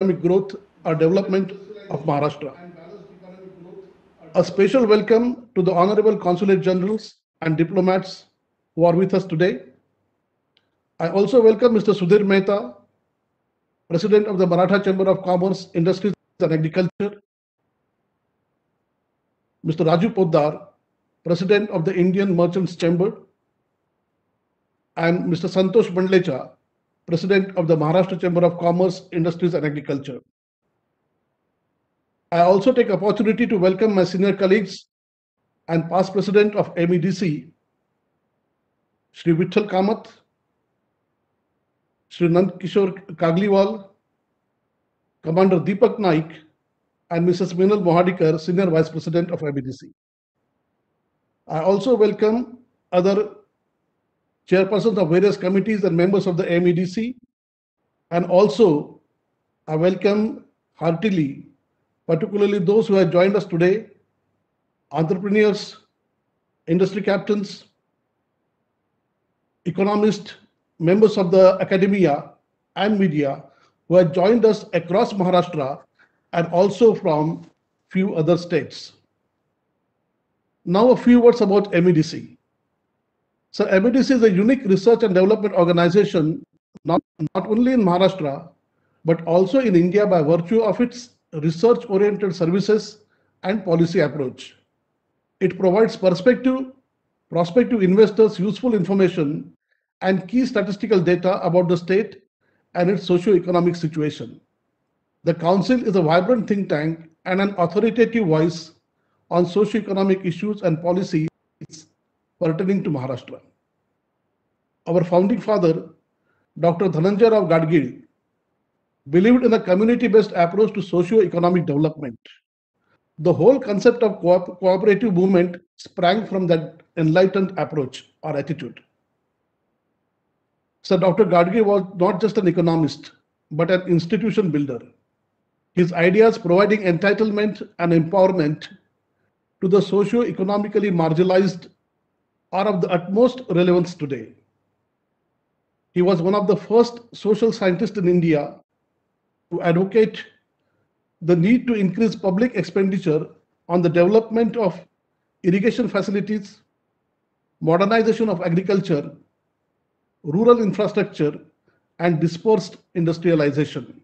economic growth or development of Maharashtra. A special welcome to the Honorable Consulate Generals and diplomats who are with us today. I also welcome Mr. Sudhir Mehta, President of the Mahratta Chamber of Commerce, Industries and Agriculture, Mr. Raju Poddar, President of the Indian Merchants Chamber, and Mr. Santosh Mandlecha, President of the Maharashtra Chamber of Commerce, Industries and Agriculture. I also take opportunity to welcome my senior colleagues and past President of MEDC, Shri Vitthal Kamath, Shri Nand Kishore Kagliwal, Commander Deepak Naik, and Mrs. Minal Mohadikar, Senior Vice President of MEDC. I also welcome other chairpersons of various committees and members of the MEDC, and also I welcome heartily, particularly those who have joined us today, entrepreneurs, industry captains, economists, members of the academia and media who have joined us across Maharashtra and also from few other states. Now a few words about MEDC. So MEDC is a unique research and development organization, not, not only in Maharashtra, but also in India by virtue of its research-oriented services and policy approach. It provides perspective, prospective investors useful information and key statistical data about the state and its socio-economic situation. The Council is a vibrant think tank and an authoritative voice on socio-economic issues and policies pertaining to Maharashtra. Our founding father, Dr. Dhananjay Rao Gadgil, believed in a community-based approach to socio-economic development. The whole concept of co cooperative movement sprang from that enlightened approach or attitude. So Dr. Gadgil was not just an economist, but an institution builder. His ideas providing entitlement and empowerment to the socio-economically marginalized are of the utmost relevance today. He was one of the first social scientists in India to advocate the need to increase public expenditure on the development of irrigation facilities, modernization of agriculture, rural infrastructure, and dispersed industrialization.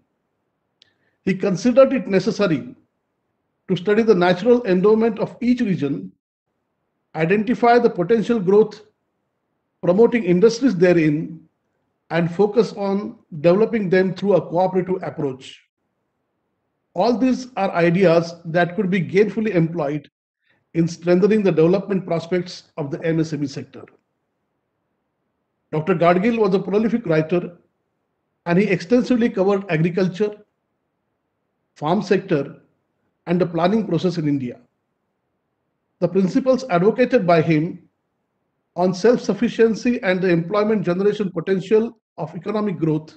He considered it necessary to study the natural endowment of each region, identify the potential growth, promoting industries therein, and focus on developing them through a cooperative approach. All these are ideas that could be gainfully employed in strengthening the development prospects of the MSME sector. Dr. Gadgil was a prolific writer and he extensively covered agriculture, farm sector, and the planning process in India. The principles advocated by him on self-sufficiency and the employment generation potential of economic growth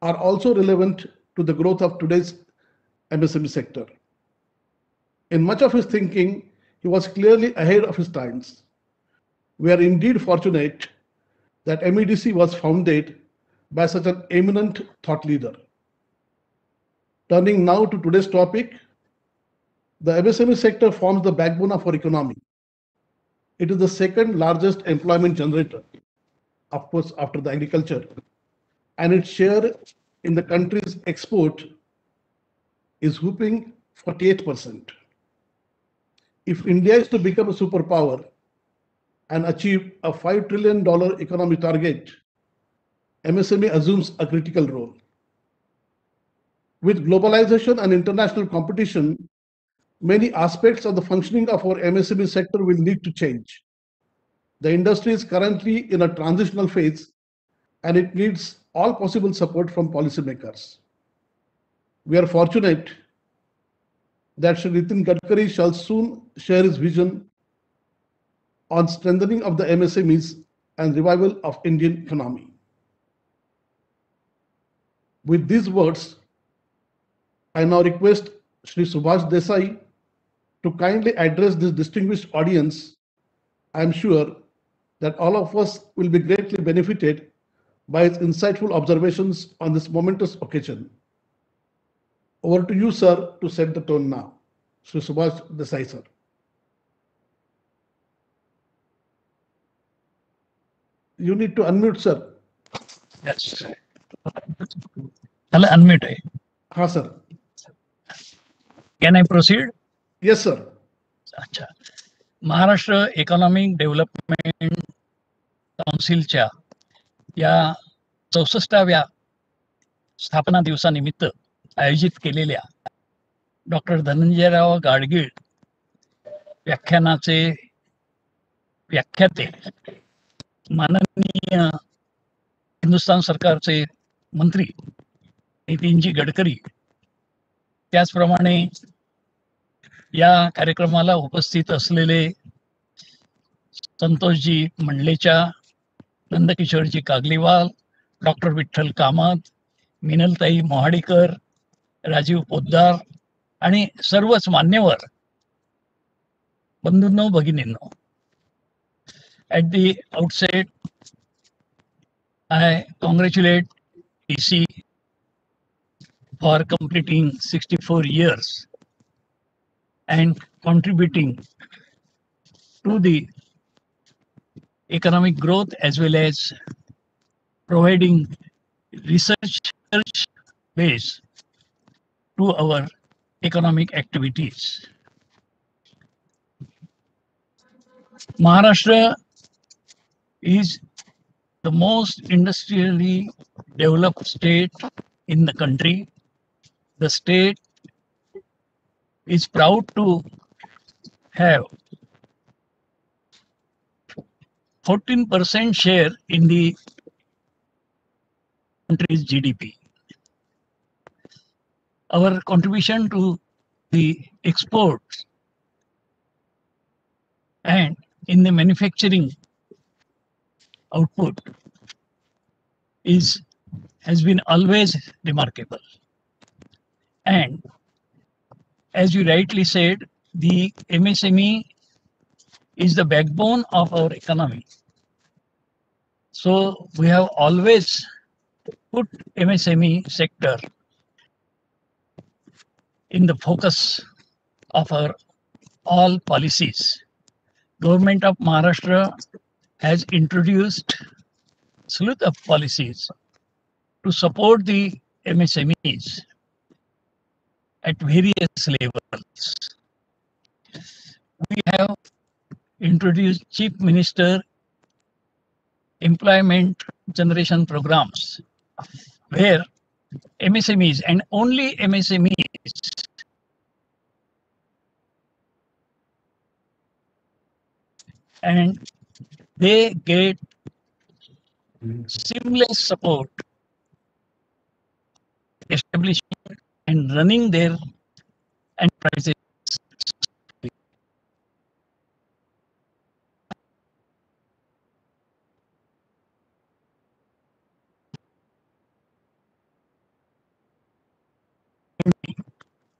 are also relevant to the growth of today's MSME sector. In much of his thinking, he was clearly ahead of his times. We are indeed fortunate that MEDC was founded by such an eminent thought leader. Turning now to today's topic, the MSME sector forms the backbone of our economy. It is the second largest employment generator, of course, after the agriculture, and its share in the country's export is whooping 48%. If India is to become a superpower and achieve a $5 trillion economy target, MSME assumes a critical role. With globalization and international competition, many aspects of the functioning of our MSME sector will need to change. The industry is currently in a transitional phase and it needs all possible support from policymakers. We are fortunate that Shri Nitin Gadkari shall soon share his vision on strengthening of the MSMEs and revival of Indian economy. With these words, I now request Shri Subhash Desai to kindly address this distinguished audience. I am sure that all of us will be greatly benefited by his insightful observations on this momentous occasion. Over to you, sir, to set the tone now. Sri Subhash Desai, sir. You need to unmute, sir. Yes. Hello, unmute. Ha, sir. Can I proceed? Yes sir अच्छा. Maharashtra economic development काउन्सिलच्या या चौसष्टाव्या स्थापना दिवसानिमित्त आयोजित केलेल्या doctor Dhananjayrao Gadgil व्याख्यानाचे व्याख्याते माननीय हिंदुस्थान सरकारचे मंत्री नितीनजी गडकरी. त्याचप्रमाणे या कार्यक्रमाला उपस्थित असलेले संतोषजी मंडलेच्या नंदकिशोरजी कागलीवाल डॉक्टर विठ्ठल कामत मिनलताई मोहाडीकर राजीव पोद्दार आणि सर्वच मान्यवर बंधूंनो भगिनींनो at the outset I congratulate T C for completing 64 years and contributing to the economic growth as well as providing research base to our economic activities. Maharashtra is the most industrially developed state in the country. The state is proud to have 14% share in the country's GDP. Our contribution to the exports and in the manufacturing output is has been always remarkable. And as you rightly said, the MSME is the backbone of our economy. So we have always put MSME sector in the focus of our all policies. Government of Maharashtra has introduced slew of policies to support the MSMEs at various levels. We have introduced Chief Minister employment generation programs where MSMEs and only MSMEs and they get seamless support establishing and running their enterprises.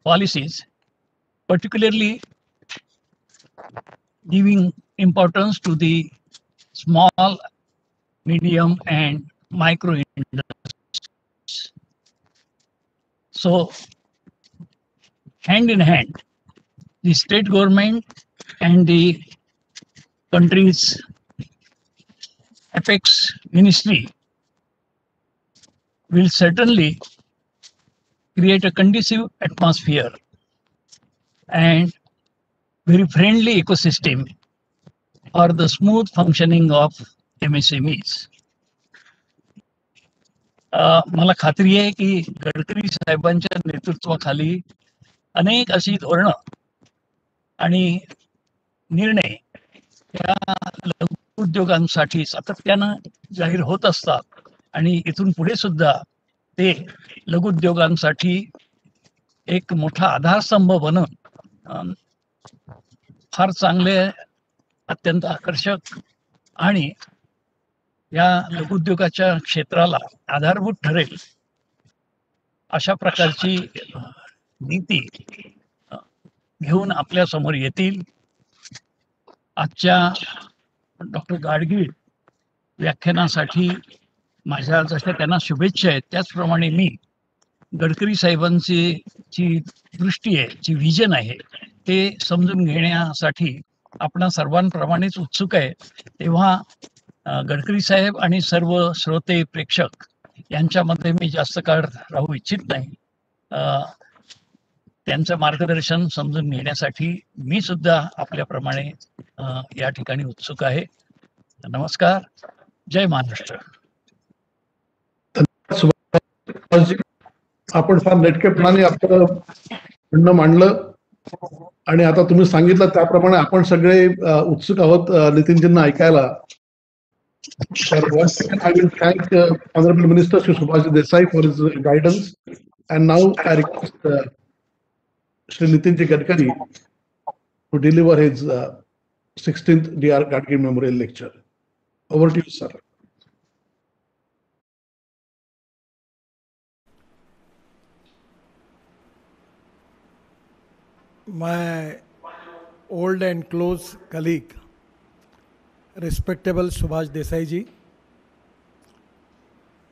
Policies, particularly giving importance to the small, medium, and micro industries. So, hand in hand, the state government and the country's apex ministry will certainly create a conducive atmosphere and very friendly ecosystem for the smooth functioning of MSMEs. मला खात्री आहे की गडकरी साहेबांच्या नेतृत्वाखाली अनेक अशी धोरणं आणि निर्णय या लघु उद्योगांसाठी सातत्यानं जाहीर होत असतात. आणि इथून पुढे सुद्धा ते लघुउद्योगांसाठी एक मोठा आधारस्तंभ बनून फार चांगले अत्यंत आकर्षक आणि या लघुउद्योगाच्या क्षेत्राला आधारभूत ठरेल अशा प्रकारची नीती घेऊन आपल्यासमोर येतील. आजच्या डॉक्टर गाडगीळ व्याख्यानासाठी माझ्या जशा त्यांना शुभेच्छा आहेत त्याचप्रमाणे मी गडकरी साहेबांची जी दृष्टी आहे जी विजन आहे ते समजून घेण्यासाठी आपणा सर्वांप्रमाणेच उत्सुक आहे. तेव्हा गडकरी साहेब आणि सर्व श्रोते प्रेक्षक यांच्यामध्ये मी जास्त काळ राहू इच्छित नाही. त्यांचं मार्गदर्शन समजून घेण्यासाठी मी सुद्धा आपल्याप्रमाणे या ठिकाणी उत्सुक आहे. नमस्कार. जय महाराष्ट्र. आपण फार नेटकेपणाने आपलं म्हणणं मांडलं आणि आता तुम्ही सांगितलं त्याप्रमाणे आपण सगळे उत्सुक आहोत नितीनजींना ऐकायला. तर once I will thank uh, Honorable Minister Shri Subhash Desai for his uh, guidance. And now I request uh, Shri Nitinji Gadkari to deliver his uh, 16th DR Gadgil Memorial Lecture. Over to you, sir. my old and close colleague, respectable Subhash Desai ji,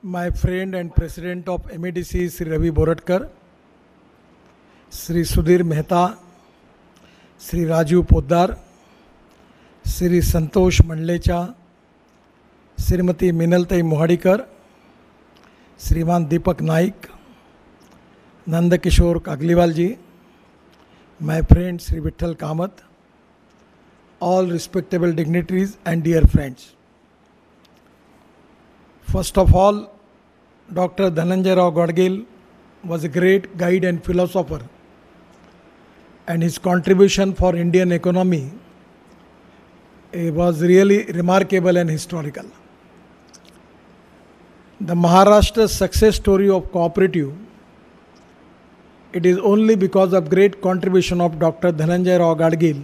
my friend and president of MEDC Sri Ravi Boratkar, Sri Sudhir Mehta, Sri Raju Poddar, Sri Santosh Mandlecha, Shrimati Minaltai Mohadikar Shriman Deepak Naik Nandkishor Kagliwal ji my friend Sri Vitthal Kamath, all respectable dignitaries and dear friends. First of all, Dr. Dhananjay Rao Gadgil was a great guide and philosopher, and his contribution for Indian economy eh, was really remarkable and historical. The Maharashtra success story of cooperative it is only because of great contribution of Dr. Dhananjay Rao Gadgil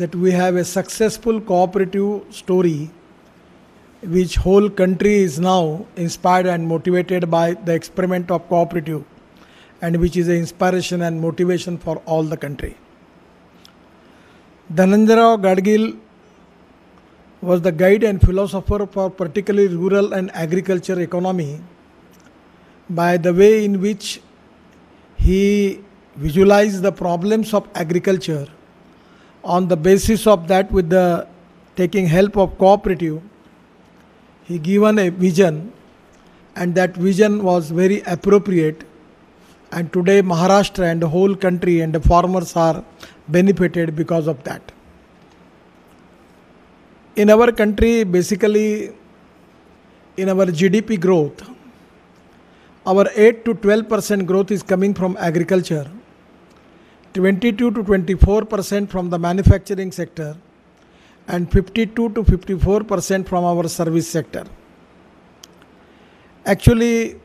that we have a successful cooperative story which whole country is now inspired and motivated by the experiment of cooperative and which is an inspiration and motivation for all the country. Dhananjay Rao Gadgil was the guide and philosopher for particularly rural and agriculture economy by the way in which he visualized the problems of agriculture on the basis of that with the taking help of cooperative he given a vision and that vision was very appropriate. And today maharashtra and the whole country and the farmers are benefited because of that. In our country basically in our gdp growth our 8 to 12 percent growth is coming from agriculture 22 to 24 percent from the manufacturing sector and 52 to 54 percent from our service sector. Actually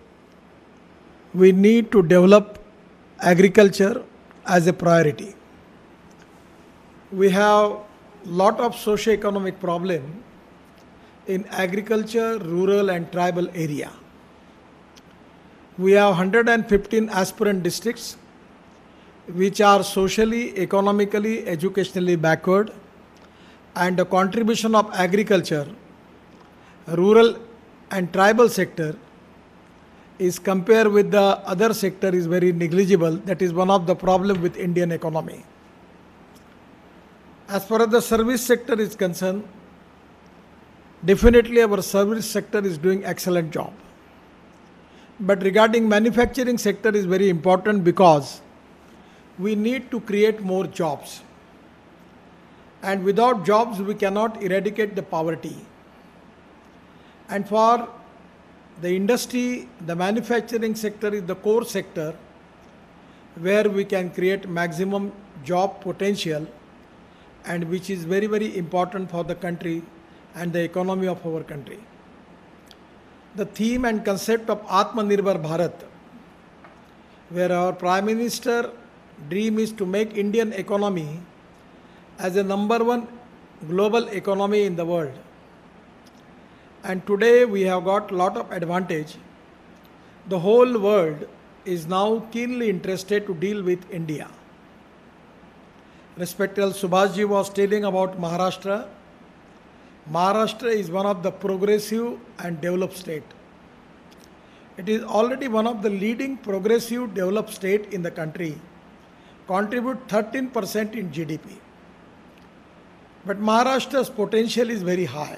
we need to develop agriculture as a priority. We have lot of socio-economic problem in agriculture rural and tribal area. We have 115 aspirant districts which are socially, economically, educationally backward, and the contribution of agriculture, rural and tribal sector is compared with the other sector is very negligible. That is one of the problem with Indian economy. As far as the service sector is concerned, definitely our service sector is doing excellent job but regarding manufacturing sector is very important because we need to create more jobs. And without jobs we cannot eradicate the poverty. And for the industry the manufacturing sector is the core sector where we can create maximum job potential and which is very very important for the country and the economy of our country. The theme and concept of Atmanirbhar Bharat, where our Prime Minister dream is to make Indian economy as a number one global economy in the world. And today we have got lot of advantage. The whole world is now keenly interested to deal with India. Respectable Subhashji was telling about Maharashtra. Maharashtra is one of the progressive and developed state. It is already one of the leading progressive developed state in the country, contribute 13% in GDP. But Maharashtra's potential is very high.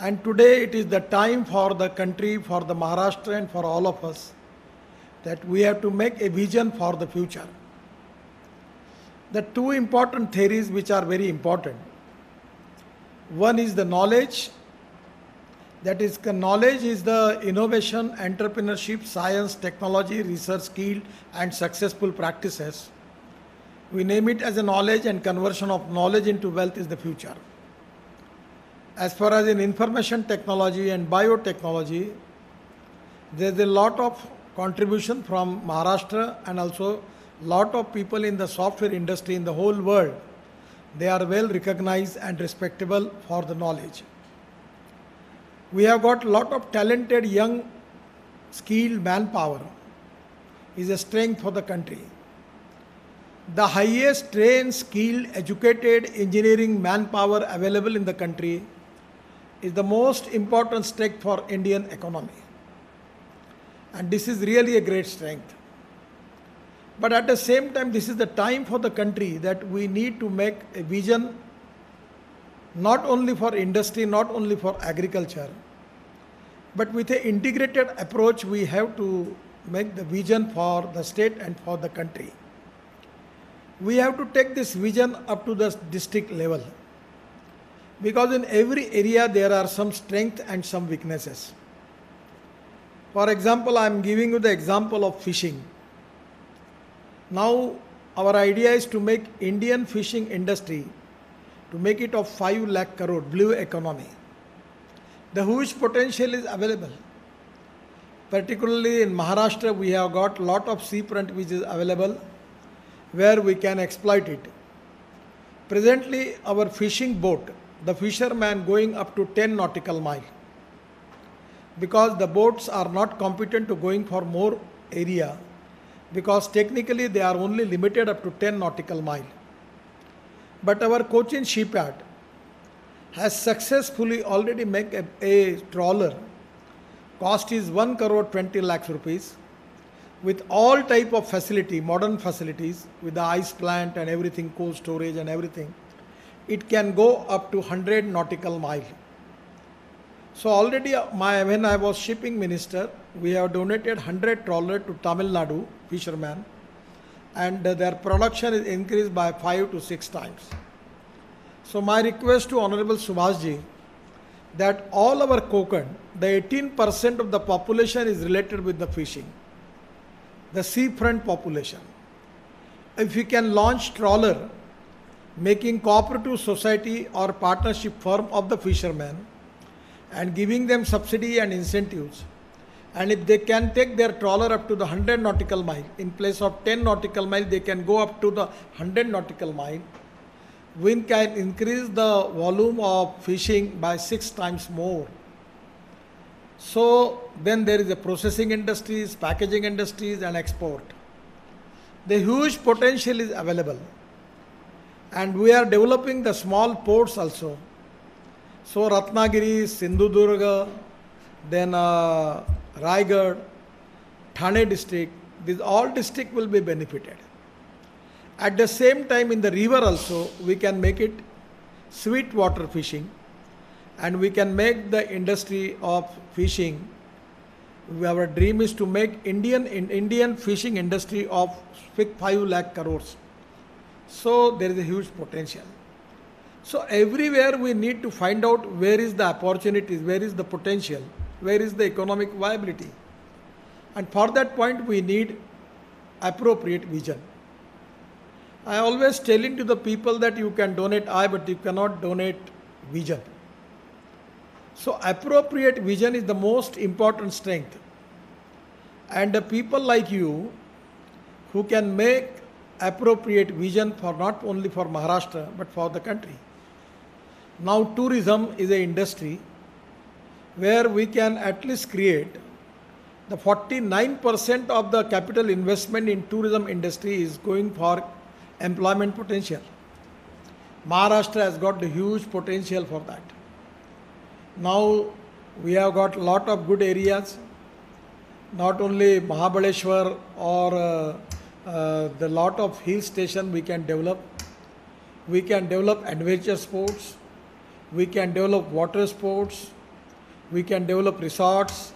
And today it is the time for the country, for the Maharashtra and for all of us that we have to make a vision for the future. The two important theories which are very important. One is the knowledge that is, knowledge is the innovation, entrepreneurship, science, technology, research, skill, and successful practices. We name it as a knowledge, and conversion of knowledge into wealth is the future. As far as in information technology and biotechnology, there's a lot of contribution from Maharashtra and also lot of people in the software industry in the whole world. They are well recognized and respectable for the knowledge we have got a lot of talented young skilled manpower. Is a strength for the country. The highest trained skilled educated engineering manpower available in the country is the most important strength for indian economy. And this is really a great strength. But at the same time this is the time for the country that we need to make a vision not only for industry, not only for agriculture, but with an integrated approach, we have to make the vision for the state and for the country. We have to take this vision up to the district level because in every area there are some strengths and some weaknesses. For example, I am giving you the example of fishing. Now, our idea is to make Indian fishing industry to make it of 5 lakh crore blue economy. The huge potential is available. Particularly in Maharashtra, we have got lot of seafront which is available where we can exploit it. Presently, our fishing boat, the fisherman going up to 10 nautical mile because the boats are not competent to going for more area because technically they are only limited up to 10 nautical mile but our Cochin shipyard has successfully already made a, a trawler. Cost is 1 crore 20 lakhs rupees with all type of facility, modern facilities with the ice plant and everything, cold storage and everything. It can go up to 100 nautical mile. So already uh, my, when I was shipping minister, we have donated 100 trawler to Tamil Nadu fishermen and uh, their production is increased by five to six times. So my request to Honorable Subhashji that all our Konkan, the 18% of the population is related with the fishing, the seafront population. If we can launch trawler, making cooperative society or partnership firm of the fishermen and giving them subsidy and incentives, and if they can take their trawler up to the 100 nautical mile in place of 10 nautical mile they can go up to the 100 nautical mile. Wind can increase the volume of fishing by six times more. So then there is a processing industries packaging industries and export. The huge potential is available. And we are developing the small ports also. So ratnagiri sindhudurga then uh, Raigad, Thane district, these all district will be benefited. At the same time in the river also we can make it sweet water fishing and we can make the industry of fishing our dream is to make Indian in Indian fishing industry of 5 lakh crores. So there is a huge potential. So everywhere we need to find out where is the opportunities, where is the potential where is the economic viability? And for that point, we need appropriate vision. I always telling to the people that you can donate eye, but you cannot donate vision. So appropriate vision is the most important strength. And the people like you who can make appropriate vision for not only for Maharashtra but for the country. Now tourism is an industry where we can at least create the 49% of the capital investment in tourism industry is going for employment potential. Maharashtra has got the huge potential for that. Now we have got a lot of good areas not only Mahabaleshwar or uh, uh, the lot of hill station we can develop. We can develop adventure sports. We can develop water sports. We can develop resorts.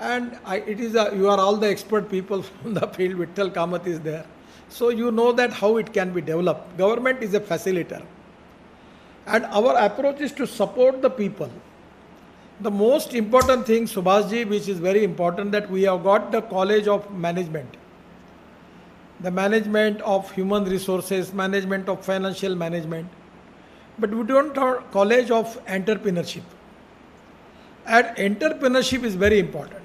And I, it is a, you are all the expert people from the field. Vitthal Kamath is there. So you know that how it can be developed. Government is a facilitator. And our approach is to support the people. The most important thing, Subhashji, which is very important, that we have got the College of Management, the management of human resources, management of financial management, but we don't have College of Entrepreneurship. And entrepreneurship is very important.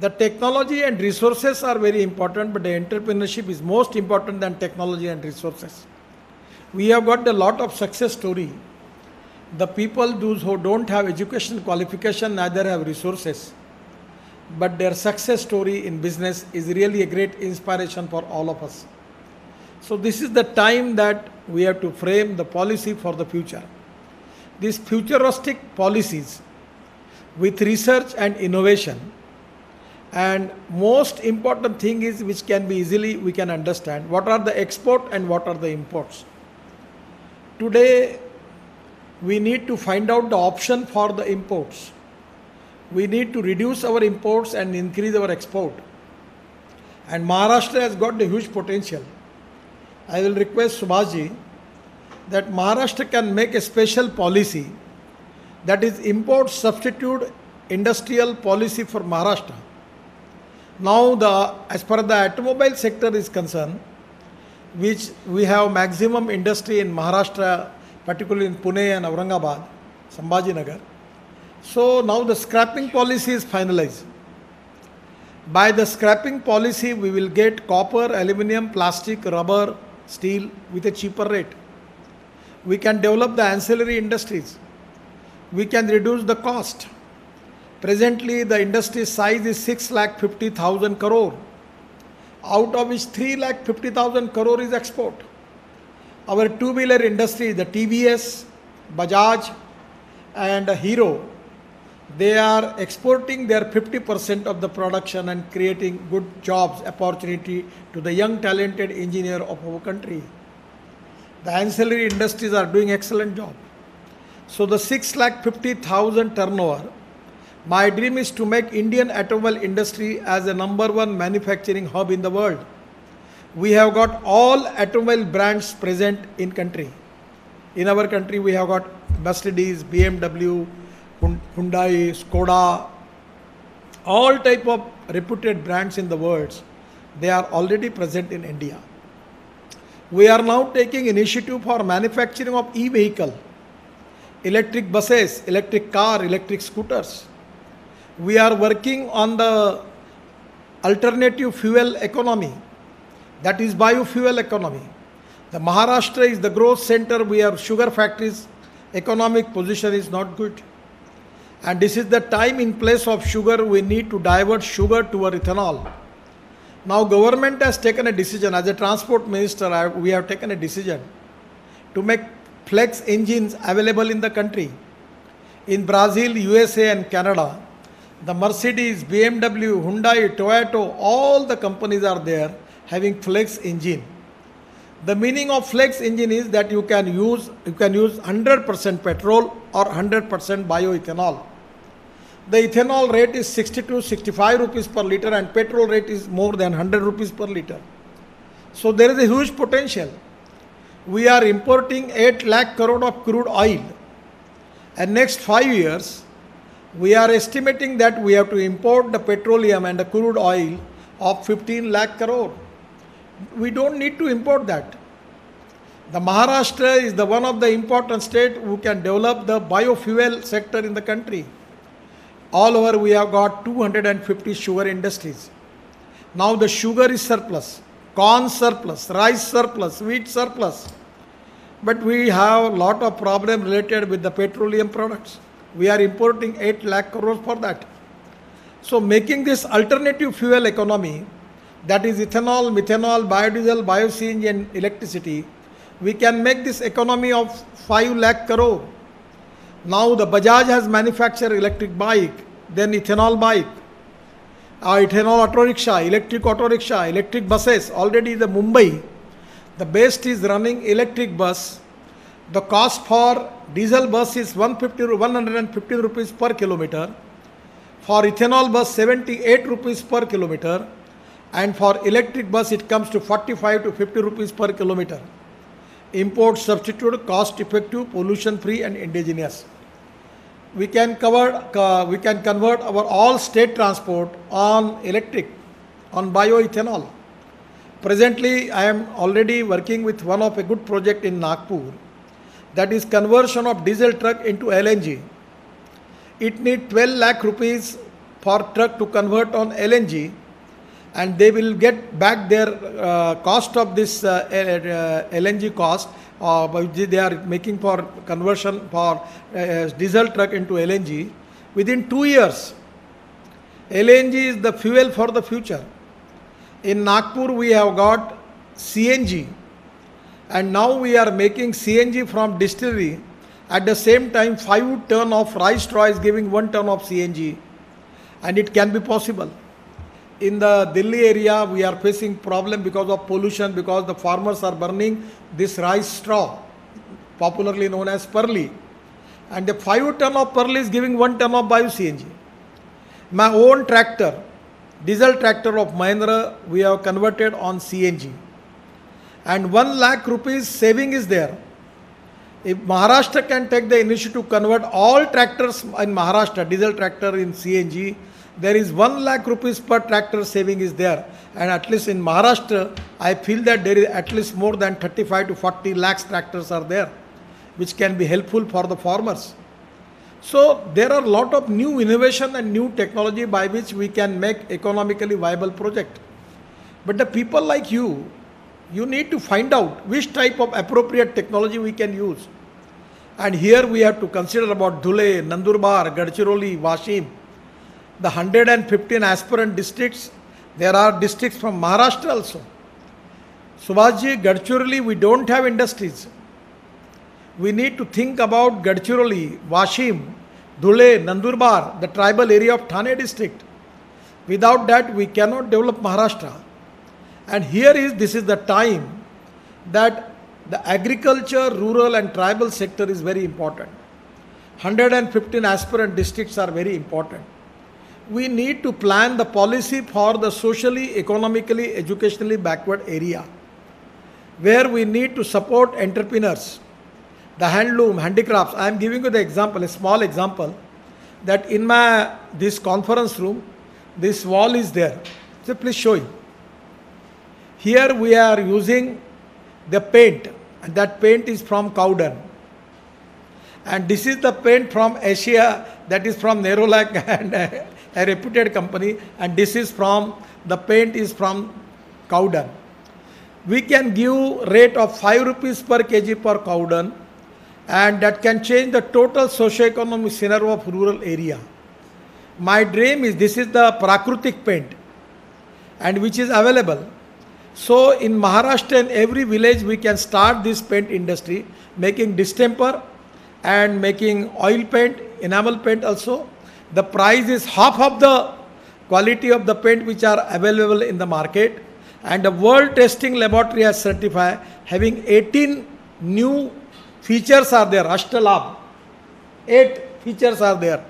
The technology and resources are very important, but the entrepreneurship is most important than technology and resources. We have got a lot of success story. The people, those who don't have education qualification, neither have resources, but their success story in business is really a great inspiration for all of us. So this is the time that we have to frame the policy for the future. These futuristic policies with research and innovation. And most important thing is which can be easily we can understand. What are the export and what are the imports? Today we need to find out the option for the imports. We need to reduce our imports and increase our export. And maharashtra has got the huge potential. I will request subhashji that maharashtra can make a special policy that is import substitute industrial policy for maharashtra now, the as far as the automobile sector is concerned, which we have maximum industry in Maharashtra, particularly in Pune and Aurangabad, Sambhajinagar. So now the scrapping policy is finalized. By the scrapping policy, we will get copper, aluminium, plastic, rubber, steel with a cheaper rate. We can develop the ancillary industries. We can reduce the cost Presently, the industry size is 6 lakh 50,000 crore, out of which 3 lakh 50,000 crore is export. Our two wheeler industry, the TVS, Bajaj, and Hero, they are exporting their 50% of the production and creating good jobs opportunity to the young talented engineer of our country. The ancillary industries are doing excellent job. So the 6 lakh 50,000 turnover my dream is to make Indian automobile industry as a number one manufacturing hub in the world. We have got all automobile brands present in country. In our country, we have got Mercedes, BMW, Hyundai, Skoda, all type of reputed brands in the world. They are already present in India. We are now taking initiative for manufacturing of e-vehicle, electric buses, electric car, electric scooters we are working on the alternative fuel economy, that is biofuel economy. The Maharashtra is the growth center. We have sugar factories. Economic position is not good. And this is the time in place of sugar, we need to divert sugar toward ethanol. Now government has taken a decision, as a transport minister, I, we have taken a decision to make flex engines available in the country. In Brazil, USA and Canada, the Mercedes, BMW, Hyundai, Toyota, all the companies are there having flex engine. The meaning of flex engine is that you can use you can use 100% petrol or 100% bioethanol. The ethanol rate is 62 65 rupees per liter and petrol rate is more than 100 rupees per liter. So there is a huge potential. We are importing 8 lakh crore of crude oil and next 5 years we are estimating that we have to import the petroleum and the crude oil of 15 lakh crore. We don't need to import that. The Maharashtra is the one of the important state who can develop the biofuel sector in the country. All over we have got 250 sugar industries. Now the sugar is surplus, corn surplus, rice surplus, wheat surplus. But we have a lot of problem related with the petroleum products. We are importing 8 lakh crores for that. So making this alternative fuel economy, that is ethanol, methanol, biodiesel, bio-CNG and electricity, we can make this economy of 5 lakh crore. Now the Bajaj has manufactured electric bike, then ethanol bike. uh, ethanol auto rickshaw, electric auto rickshaw, electric buses. Already the Mumbai, the BEST is running electric bus. The cost for diesel bus is 150, ru- 150 rupees per kilometer. For ethanol bus, 78 rupees per kilometer. And for electric bus, it comes to 45 to 50 rupees per kilometer. Import substitute, cost effective, pollution free, and indigenous we can cover uh, we can convert our all state transport on electric on bioethanol presently i am already working with one of a good project in nagpur that is conversion of diesel truck into lng it need 12 lakh rupees for truck to convert on lng and they will get back their uh, cost of this uh, uh, lng cost uh, which they are making for conversion for uh, diesel truck into LNG within two years. LNG is the fuel for the future. In Nagpur, we have got CNG, and now we are making CNG from distillery. At the same time, five ton of rice straw is giving one ton of CNG, and it can be possible in the Delhi area we are facing problem because of pollution because the farmers are burning this rice straw popularly known as parali and the 5 ton of parali is giving 1 ton of bio CNG. My own tractor diesel tractor of Mahindra we have converted on CNG and 1 lakh rupees saving is there. If Maharashtra can take the initiative to convert all tractors in Maharashtra diesel tractor in CNG there is 1 lakh rupees per tractor saving is there. And at least in maharashtra i feel that there is at least more than 35 to 40 lakhs tractors are there which can be helpful for the farmers so there are a lot of new innovation and new technology by which we can make economically viable project but the people like you you need to find out which type of appropriate technology we can use and here we have to consider about dhule nandurbar gadchiroli washim the 115 aspirant districts, there are districts from Maharashtra also. Subhashji, Gadchiroli, we don't have industries. We need to think about Gadchiroli, Washim, Dhule, Nandurbar, the tribal area of Thane district. Without that, we cannot develop Maharashtra. And here is this is the time that the agriculture, rural, and tribal sector is very important. 115 aspirant districts are very important we need to plan the policy for the socially, economically, educationally backward area where we need to support entrepreneurs, the handloom, handicrafts. I am giving you the example, a small example, that in my this conference room, this wall is there. So please show you. Here we are using the paint, and that paint is from cow dung. And this is the paint from Asia, that is from Nerolac and a reputed company and this is from the paint is from cow dung. We can give rate of 5 rupees per kg per cow dung and that can change the total socio-economic scenario of rural area. My dream is this is the Prakrutik paint and which is available. So in Maharashtra in every village we can start this paint industry making distemper and making oil paint, enamel paint also the price is half of the quality of the paint which are available in the market and the world testing laboratory has certified having 18 new features are there ashtalab eight features are there.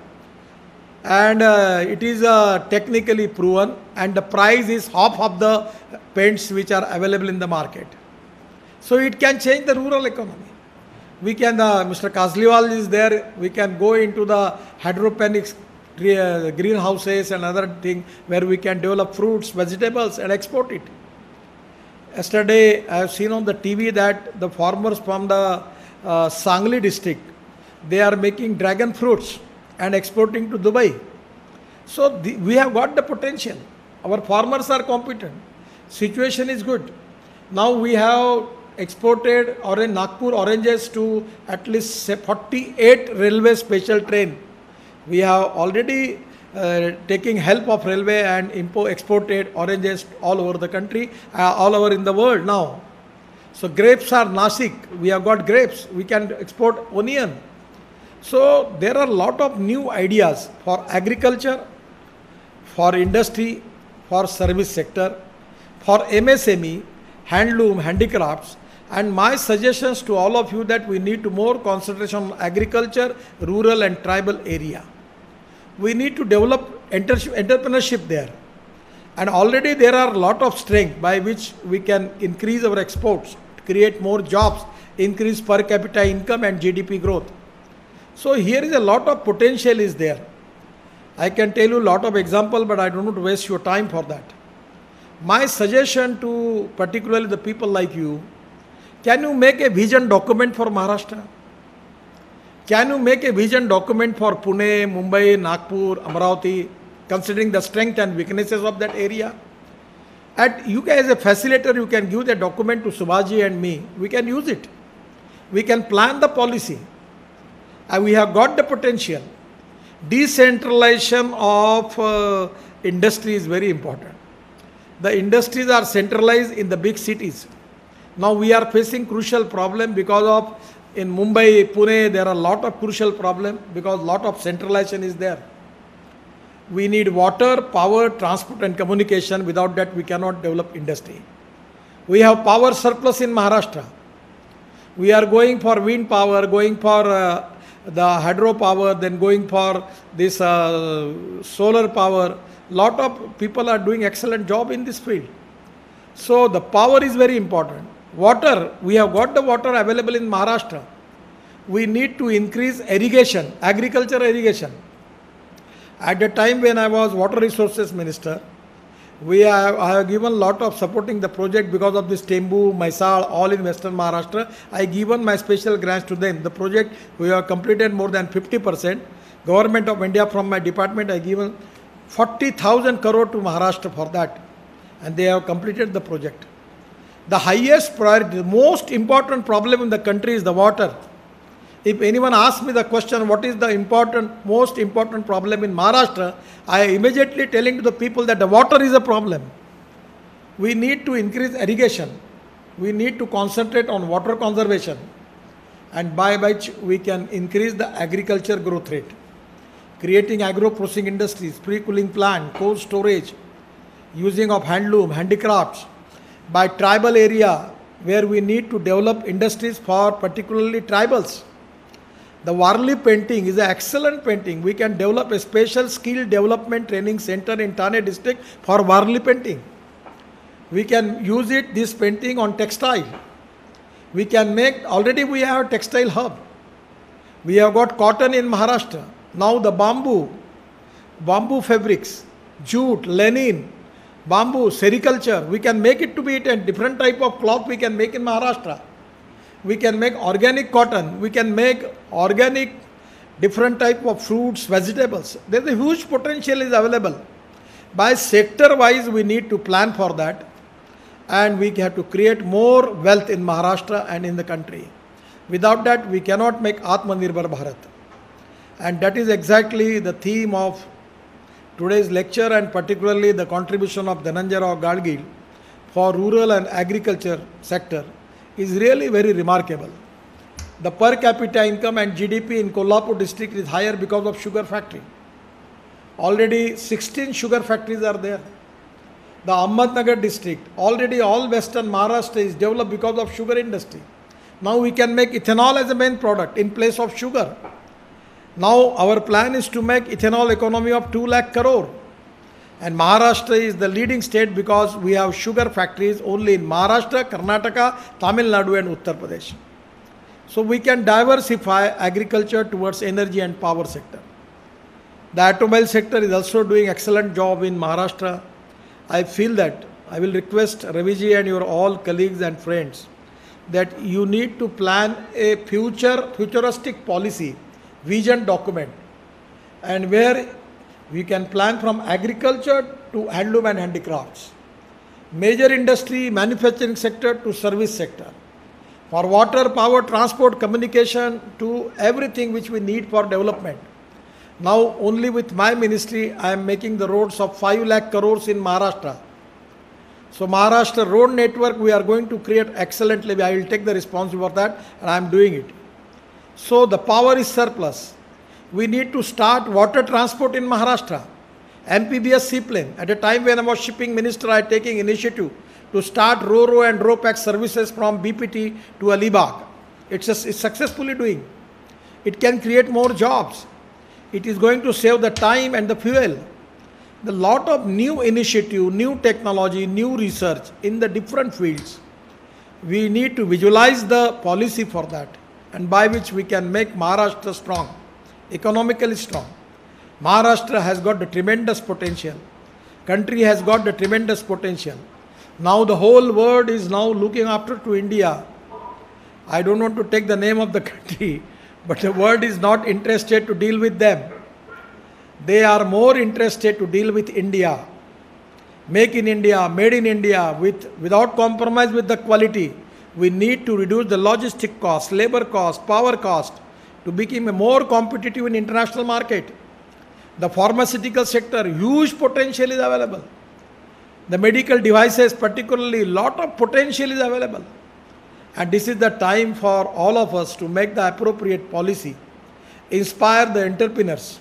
And uh, it is uh, technically proven and the price is half of the paints which are available in the market. So it can change the rural economy. We can uh, mr Kagliwal is there. We can go into the hydroponics uh, greenhouses and other thing where we can develop fruits, vegetables and export it. Yesterday, I have seen on the TV that the farmers from the uh, Sangli district, they are making dragon fruits and exporting to Dubai. So the, we have got the potential. Our farmers are competent. Situation is good. Now we have exported orange, Nagpur oranges to at least 48 railway special train we have already uh, taking help of railway and import, exported oranges all over the country, uh, all over in the world now. So grapes are Nasik. We have got grapes. We can export onion. So there are a lot of new ideas for agriculture, for industry, for service sector, for MSME, handloom, handicrafts, and my suggestions to all of you that we need to more concentration on agriculture, rural and tribal area. We need to develop entrepreneurship there. And already there are a lot of strength by which we can increase our exports, create more jobs, increase per capita income and GDP growth. So here is a lot of potential is there. I can tell you a lot of example, but I don't want to waste your time for that. My suggestion to particularly the people like you, can you make a vision document for Maharashtra? Can you make a vision document for Pune, Mumbai, Nagpur, Amaravati, considering the strength and weaknesses of that area? At you as a facilitator, you can give the document to Subhashji and me. We can use it. We can plan the policy. And we have got the potential. Decentralization of uh, industry is very important. The industries are centralized in the big cities. Now we are facing crucial problem because of in Mumbai, Pune, there are a lot of crucial problem because lot of centralization is there. We need water, power, transport and communication. Without that, we cannot develop industry. We have power surplus in Maharashtra. We are going for wind power, going for uh, the hydropower, then going for this uh, solar power. Lot of people are doing excellent job in this field. So the power is very important. Water, we have got the water available in Maharashtra. We need to increase irrigation, agriculture irrigation. At the time when I was water resources minister, we have, I have given a lot of supporting the project because of this Tembhu, Mhaisal, all in Western Maharashtra. I given my special grants to them. The project we have completed more than 50%. Government of India from my department I given 40,000 crore to Maharashtra for that, and they have completed the project. The highest priority, the most important problem in the country is the water. If anyone asks me the question, what is the important, most important problem in Maharashtra, I immediately telling to the people that the water is a problem. We need to increase irrigation. We need to concentrate on water conservation, and by which we can increase the agriculture growth rate. Creating agro processing industries, pre-cooling plant, cold storage, using of handloom, handicrafts, by tribal area where we need to develop industries for particularly tribals. The Warli painting is an excellent painting. We can develop a special skill development training center in Thane district for Warli painting. We can use it, this painting on textile. We can make, already we have a textile hub. We have got cotton in Maharashtra. Now the bamboo, bamboo fabrics, jute, linen, bamboo, sericulture, we can make it to be a different type of cloth we can make in Maharashtra. We can make organic cotton, we can make organic different type of fruits, vegetables. There's a huge potential is available. By sector wise, we need to plan for that and we have to create more wealth in Maharashtra and in the country. Without that, we cannot make Atmanirbhar Bharat. And that is exactly the theme of today's lecture and particularly the contribution of Dhananjay Rao Gadgil for rural and agriculture sector is really very remarkable. The per capita income and GDP in Kolhapur district is higher because of sugar factory. Already 16 sugar factories are there. The Ahmednagar district, already all western Maharashtra is developed because of sugar industry. Now we can make ethanol as a main product in place of sugar. Now our plan is to make ethanol economy of 2 lakh crore. And Maharashtra is the leading state because we have sugar factories only in Maharashtra, Karnataka, Tamil Nadu and Uttar Pradesh. So we can diversify agriculture towards energy and power sector. The automobile sector is also doing excellent job in Maharashtra. I feel that I will request Raviji and your all colleagues and friends that you need to plan a future futuristic policy vision document and where we can plan from agriculture to handloom and handicrafts major industry manufacturing sector to service sector for water power transport communication to everything which we need for development now only with my ministry i am making the roads of 5 lakh crores in maharashtra so Maharashtra road network we are going to create excellently. I will take the responsibility for that and I am doing it. So the power is surplus. We need to start water transport in Maharashtra. MPBS seaplane. At a time when I was shipping minister, I taken initiative to start RoRo and RoPax services from BPT to Alibag. It's, a, it's successfully doing. It can create more jobs. It is going to save the time and the fuel. The lot of new initiative, new technology, new research in the different fields. We need to visualize the policy for that and by which we can make Maharashtra strong, economically strong. Maharashtra has got the tremendous potential. Country has got the tremendous potential. Now the whole world is now looking after to India. I don't want to take the name of the country, but the world is not interested to deal with them. They are more interested to deal with India. Make in India, made in India, with, without compromise with the quality. We need to reduce the logistic cost, labor cost, power cost to become a more competitive in international market. The pharmaceutical sector, huge potential is available. The medical devices, particularly, lot of potential is available. And this is the time for all of us to make the appropriate policy, inspire the entrepreneurs,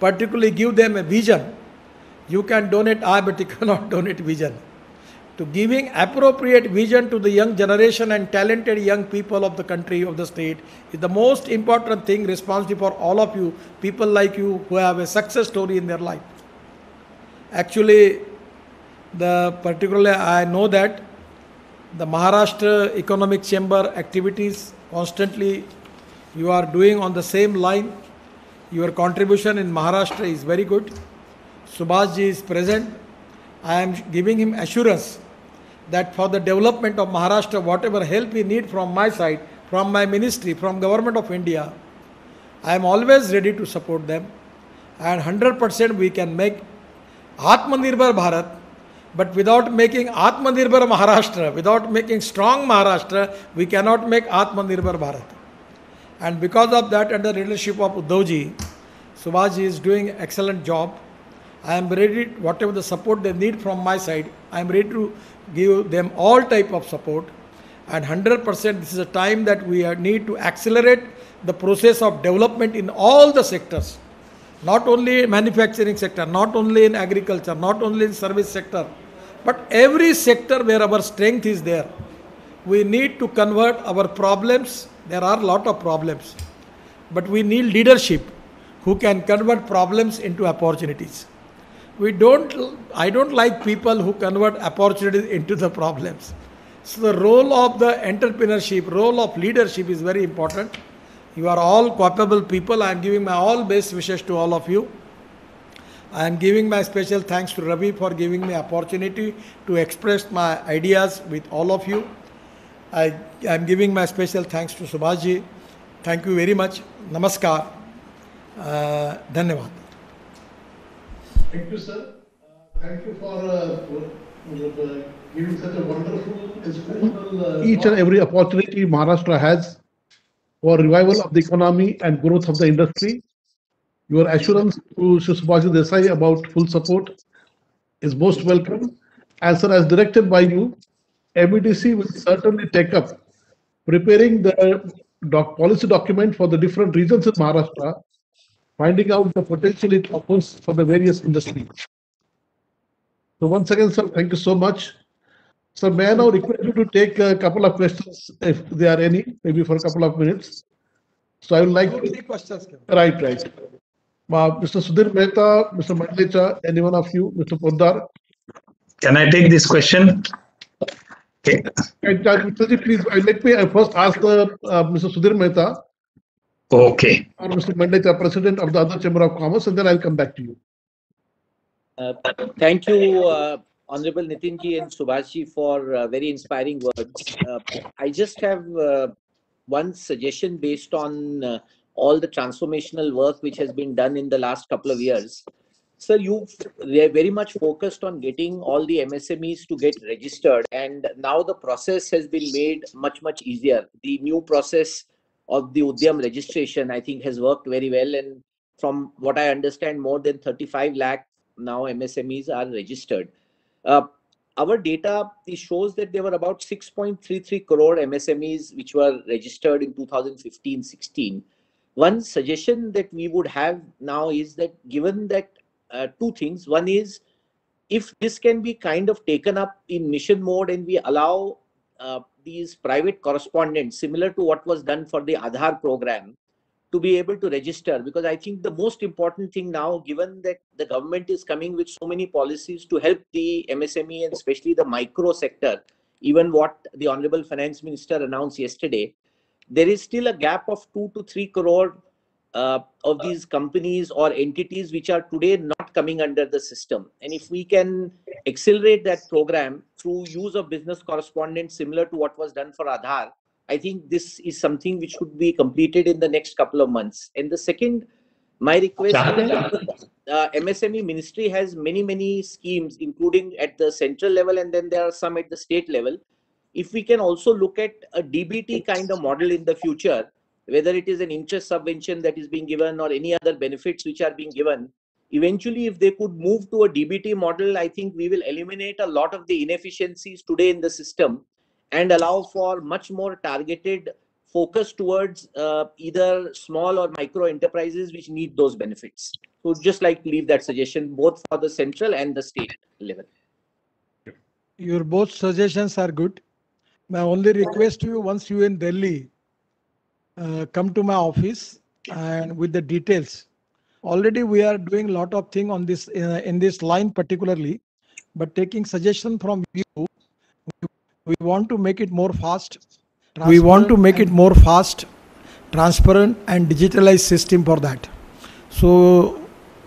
particularly give them a vision. You can donate I, but you cannot donate vision. To giving appropriate vision to the young generation and talented young people of the country, of the state, is the most important thing responsible for all of you, people like you who have a success story in their life. Actually, the particularly I know that the Maharashtra Economic Chamber activities constantly you are doing on the same line. Your contribution in Maharashtra is very good. Subhashji is present. I am giving him assurance that for the development of Maharashtra, whatever help he need from my side, from my ministry, from government of India, I am always ready to support them. And 100% we can make Atmanirbhar Bharat but without making Atmanirbhar Maharashtra, without making strong Maharashtra, we cannot make Atmanirbhar Bharat. And because of that, under the leadership of Uddhavji, Subhashji is doing excellent job. I am ready, whatever the support they need from my side, I am ready to give them all type of support. And 100% this is a time that we need to accelerate the process of development in all the sectors. Not only manufacturing sector, not only in agriculture, not only in service sector, but every sector where our strength is there. We need to convert our problems. There are a lot of problems. But we need leadership who can convert problems into opportunities. We don't, I don't like people who convert opportunities into the problems. So the role of the entrepreneurship, role of leadership is very important. You are all capable people. I am giving my all best wishes to all of you. I am giving my special thanks to Ravi for giving me opportunity to express my ideas with all of you. I am giving my special thanks to Subhashji. Thank you very much. Namaskar. Uh. Thank you, sir. Uh, thank you for uh, giving such a wonderful, inspirational. Uh, Each and every opportunity Maharashtra has for revival of the economy and growth of the industry. Your assurance to Subhashji Desai about full support is most welcome. As sir, as directed by you, MEDC will certainly take up preparing the doc policy document for the different regions in Maharashtra finding out the potential it offers for the various industries. So once again, sir, thank you so much. Sir, may I now request you to take a couple of questions, if there are any, maybe for a couple of minutes. So I would like to... questions. Right, right. Uh, Mr. Sudhir Mehta, Mr. Mandlecha, any one of you, Mr. Poddar? Can I take this question? Okay. And, uh, please, uh, let me uh, first ask the, uh, Mr. Sudhir Mehta Okay. Or Mr. Mandlecha, President of the other Chamber of Commerce, and then I'll come back to you. Uh, thank you, uh, Honorable Nitinji and Subhashji, for uh, very inspiring words. Uh, I just have uh, one suggestion based on uh, all the transformational work which has been done in the last couple of years. Sir, you've very much focused on getting all the MSMEs to get registered, and now the process has been made much, much easier. The new process of the Udyam registration, I think, has worked very well. And from what I understand, more than 35 lakh now MSMEs are registered. Uh, our data shows that there were about 6.33 crore MSMEs which were registered in 2015-16. One suggestion that we would have now is that given that uh, two things. One is if this can be kind of taken up in mission mode and we allow uh, these private correspondents, similar to what was done for the Aadhaar program, to be able to register. Because I think the most important thing now, given that the government is coming with so many policies to help the MSME and especially the micro sector, even what the Honorable Finance Minister announced yesterday, there is still a gap of two to three crore uh, of these companies or entities which are today not coming under the system. And if we can accelerate that program through use of business correspondents similar to what was done for Aadhaar, I think this is something which should be completed in the next couple of months. And the second, my request is uh, MSME ministry has many, many schemes, including at the central level, and then there are some at the state level. If we can also look at a DBT kind of model in the future, whether it is an interest subvention that is being given or any other benefits which are being given, eventually if they could move to a DBT model, I think we will eliminate a lot of the inefficiencies today in the system and allow for much more targeted focus towards uh, either small or micro enterprises which need those benefits. So just like leave that suggestion both for the central and the state level. Your both suggestions are good. My only request to you, once you in Delhi, uh, come to my office and with the details. Already we are doing a lot of thing on this, uh, in this line particularly, but taking suggestion from you, we- we want to make it more fast. We want to make it more fast, transparent and digitalized system for that. So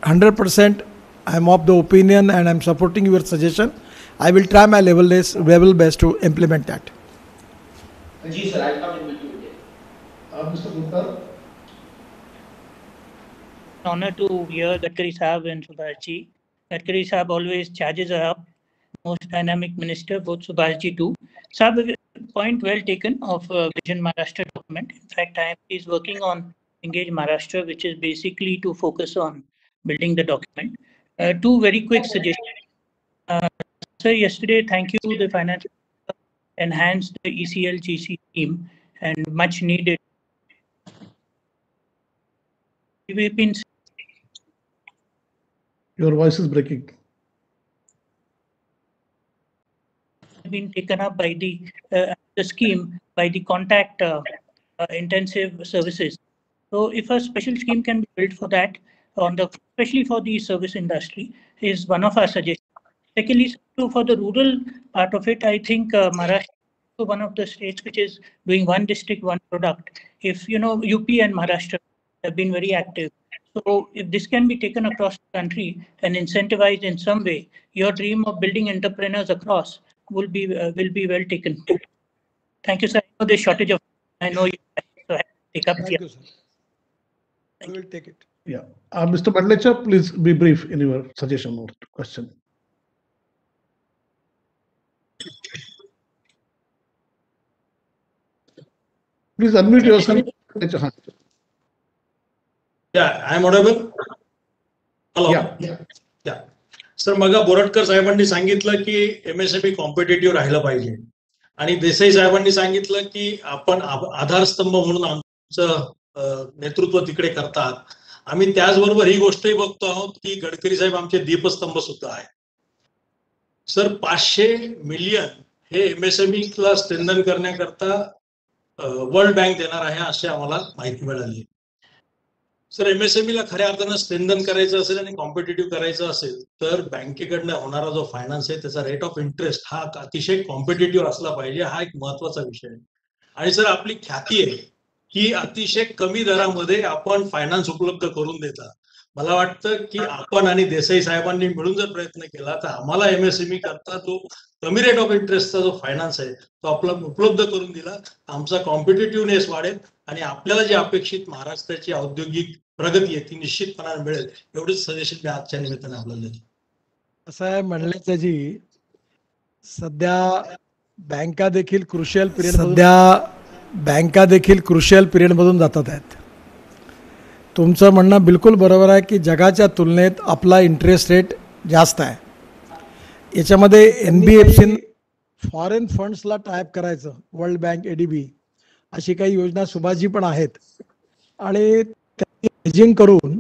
100% I'm of the opinion and I'm supporting your suggestion. I will try my level best, level best to implement that. Ji sir, I'll come in with you. Mr. Gupta? honor to hear Gadkari Sahab and Subhashji. Gadkari Sahab always charges up. Most dynamic minister, both Subhashji too. Sahab, point well taken of uh, Vision Maharashtra document. In fact, I am is working on Engage Maharashtra, which is basically to focus on building the document. Uh, two very quick suggestions. Uh, sir, yesterday, thank you, the finance enhanced the ECLGS team and much needed. We've been Your voice is breaking. been taken up by the, uh, the scheme by the contact uh, uh, intensive services. So if a special scheme can be built for that, on the, especially for the service industry, is one of our suggestions. Secondly, so for the rural part of it, I think uh, Maharashtra is one of the states which is doing one district, one product. If, you know, UP and Maharashtra have been very active. So if this can be taken across the country and incentivized in some way, your dream of building entrepreneurs across will be uh, will be well taken. Thank you, sir. I know there's shortage of. I know you so I take up Thank the. you, sir. We will take it. Yeah. Uh, Mr. Mandlecha, please be brief in your suggestion or question. Please unmute yourself. Yeah, I'm audible? Hello? Yeah. Yeah. Sir मग बोरटकर साहेबांनी सांगितलं की MSME competitive राहिलं पाहिजे आणि देसाई साहेबांनी सांगितलं की आपण आधारस्तंभ म्हणून आमचं नेतृत्व तिकडे करतात आम्ही त्याचबरोबर ही गोष्टही बघतो आहोत की गडकरी साहेब आमचे दीपस्तंभ सुद्धा आहे सर पाचशे मिलियन हे एमएसएमई ला स्ट्रेंथन करण्याकरता वर्ल्ड बँक देणार आहे अशी आम्हाला माहिती मिळाली. सर एमएसएमईला खऱ्या अर्थानं स्ट्रेंथन करायचं असेल आणि कॉम्पिटेटिव्ह करायचं असेल तर बँकेकडनं होणारा जो फायनान्स आहे त्याचा रेट ऑफ इंटरेस्ट हा अतिशय कॉम्पिटेटिव्ह असला पाहिजे. हा एक महत्त्वाचा विषय आहे. आणि सर आपली ख्याती आहे की अतिशय कमी दरामध्ये आपण फायनान्स उपलब्ध करून देता. मला वाटतं की आपण आणि देसाई साहेबांनी मिळून जर प्रयत्न केला तर आम्हाला एमएसएमई करता जो कमी रेट ऑफ इंटरेस्टचा जो फायनान्स आहे तो आपला उपलब्ध करून दिला. आमचा कॉम्पिटेटिव्हनेस वाढेल आणि आपल्याला जे अपेक्षित महाराष्ट्राची औद्योगिक प्रगती आहे ती निश्चितपणाने मिळेल. एवढंच सजेशन मी आजच्या निमित्ताने आपल्याला देतो. असं आहे म्हणल्याचं जी सध्या बँका देखील क्रुशियल पिरियड सध्या बँका देखील क्रुशियल पिरियडमधून जातात आहेत. तुमचं म्हणणं बिलकुल बरोबर आहे की जगाच्या तुलनेत आपला इंटरेस्ट रेट जास्त आहे. याच्यामध्ये N B F C foreign फंड्सला type करायचं world bank A D B अशी काही योजना सुभाषजी पण आहेत. आणि हेजिंग करून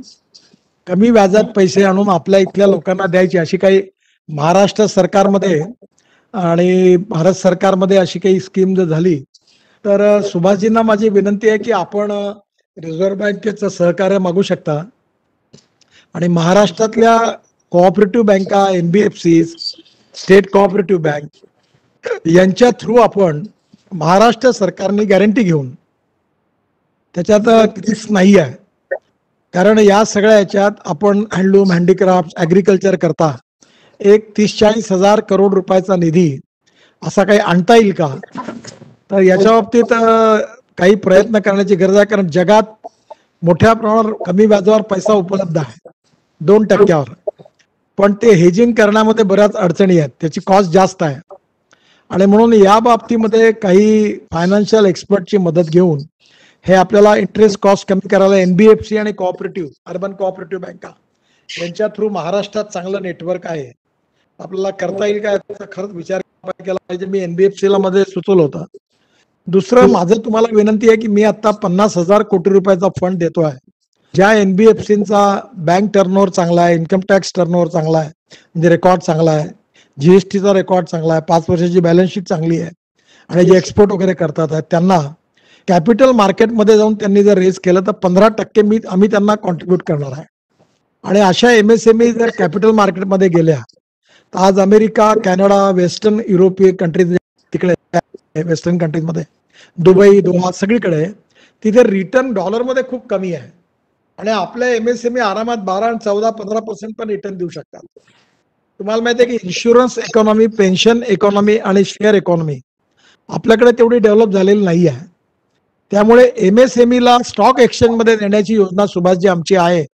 कमी व्याजात पैसे आणून आपल्या इथल्या लोकांना द्यायचे अशी काही महाराष्ट्र सरकारमध्ये आणि भारत सरकारमध्ये अशी काही स्कीम जर झाली तर सुभाषजींना माझी विनंती आहे की आपण रिझर्व्ह बँकेचं सहकार्य मागू शकता. आणि महाराष्ट्रातल्या कोऑपरेटिव्ह बँका एनबीएफसी स्टेट कोऑपरेटिव्ह बँक यांच्या थ्रू आपण महाराष्ट्र सरकारने गॅरंटी घेऊन त्याच्यात रिस्क नाही आहे. कारण या सगळ्या याच्यात आपण हँडलूम हँडीक्राफ्ट ऍग्रिकल्चर करता. एक तीस चाळीस हजार करोड रुपयाचा निधी. असा काही आणता येईल का? तर याच्या बाबतीत काही प्रयत्न करण्याची गरज आहे कारण जगात मोठ्या प्रमाणावर कमी व्याजावर पैसा उपलब्ध आहे. दोन टक्क्यावर. पण ते हेजिंग करण्यामध्ये बऱ्याच अडचणी आहेत. त्याची कॉस्ट जास्त आहे. आणि म्हणून या बाबतीमध्ये काही फायनान्शियल एक्सपर्टची मदत घेऊन हे आपल्याला इंटरेस्ट कॉस्ट कमी करायला एनबीएफसी आणि कोऑपरेटिव्ह अर्बन कोऑपरेटिव्ह बँका यांच्या थ्रू महाराष्ट्रात चांगलं नेटवर्क आहे. आपल्याला करता येईल का याचा खरंच विचार केला पाहिजे. मी एनबीएफसी ला मध्ये सुचवलं होतं. दुसरं माझं तुम्हाला विनंती आहे की मी आता पन्नास हजार कोटी रुपयाचा फंड देतो आहे ज्या एनबीएफसीचा बँक टर्नओव्हर चांगला आहे इन्कम टॅक्स टर्नओव्हर चांगला आहे म्हणजे रेकॉर्ड चांगला आहे जीएसटीचा रेकॉर्ड चांगला आहे पाच वर्षाची बॅलन्स शीट चांगली आहे आणि जे एक्सपोर्ट वगैरे करतात आहेत त्यांना कॅपिटल मार्केटमध्ये जाऊन त्यांनी जर रेज तर पंधरा टक्के मी, आम्ही त्यांना कॉन्ट्रीब्युट करणार आहे. आणि अशा एमएसएमई जर कॅपिटल मार्केटमध्ये गेल्या, तर आज America, Canada western European countries तिकडे वेस्टर्न कंट्रीज़ कंट्रीजमध्ये दुबई, दोहा, सगळीकडे तिथे रिटर्न डॉलरमध्ये खूप कमी आहे. आणि आपल्या बारा आणि चौदा, पंधरा पर्सेंट पण रिटर्न देऊ शकतात. तुम्हाला की इकॉनॉमी पेन्शन इकॉनॉमी आणि शेअर इकॉनॉमी आपल्याकडे तेवढी डेव्हलप झालेली नाही आहे त्यामुळे एमएसएमई ला स्टॉक एक्सचेंजमध्ये नेण्याची योजना सुभाषजी आमची आहे.